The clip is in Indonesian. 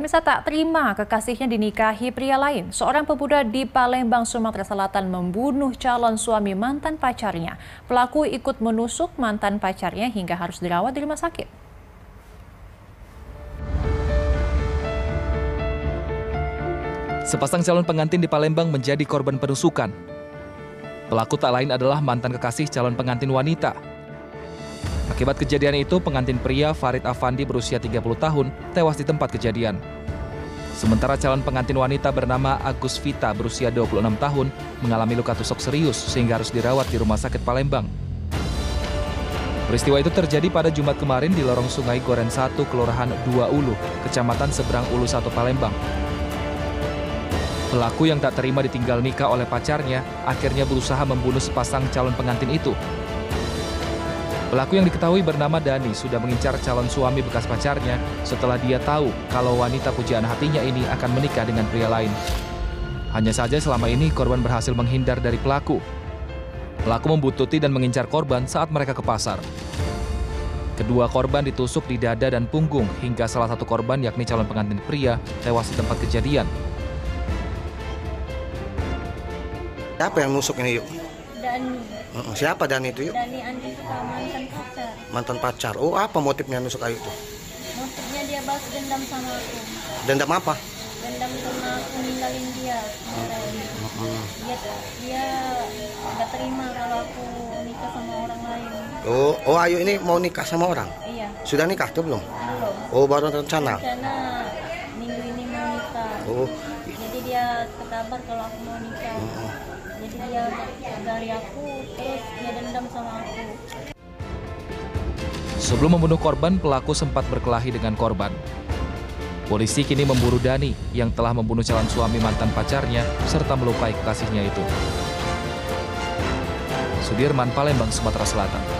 pemirsa tak terima kekasihnya dinikahi pria lain. Seorang pemuda di Palembang, Sumatera Selatan membunuh calon suami mantan pacarnya. Pelaku ikut menusuk mantan pacarnya hingga harus dirawat di rumah sakit. Sepasang calon pengantin di Palembang menjadi korban penusukan. Pelaku tak lain adalah mantan kekasih calon pengantin wanita Akibat kejadian itu, pengantin pria Farid Afandi berusia 30 tahun tewas di tempat kejadian. Sementara calon pengantin wanita bernama Agus Vita berusia 26 tahun mengalami luka tusuk serius sehingga harus dirawat di Rumah Sakit Palembang. Peristiwa itu terjadi pada Jumat kemarin di lorong Sungai Goren 1, Kelurahan 2 Ulu, Kecamatan Seberang Ulu 1 Palembang. Pelaku yang tak terima ditinggal nikah oleh pacarnya akhirnya berusaha membunuh sepasang calon pengantin itu Pelaku yang diketahui bernama Dani sudah mengincar calon suami bekas pacarnya setelah dia tahu kalau wanita pujaan hatinya ini akan menikah dengan pria lain. Hanya saja selama ini korban berhasil menghindar dari pelaku. Pelaku membututi dan mengincar korban saat mereka ke pasar. Kedua korban ditusuk di dada dan punggung hingga salah satu korban yakni calon pengantin pria tewas di tempat kejadian. Siapa yang nusuk ini yuk? Dani. Uh, siapa Dani itu yuk? Dani Andika mantan pacar. Mantan pacar. Oh apa motifnya nusuk ayu itu? Motifnya dia balas dendam sama aku. Dendam apa? Dendam karena aku ninggalin dia. Hmm. Dia dia nggak terima kalau aku nikah sama orang lain. Oh, oh Ayu ini mau nikah sama orang? Iya. Sudah nikah tuh belum? Belum. Oh baru rencana. Rencana minggu ini mau nikah. Oh, Jadi dia kekabar kalau aku mau nikah. Jadi dia dari aku terus dia dendam sama aku. Sebelum membunuh korban, pelaku sempat berkelahi dengan korban. Polisi kini memburu Dani yang telah membunuh calon suami mantan pacarnya serta melukai kekasihnya itu. Sudirman, Palembang, Sumatera Selatan.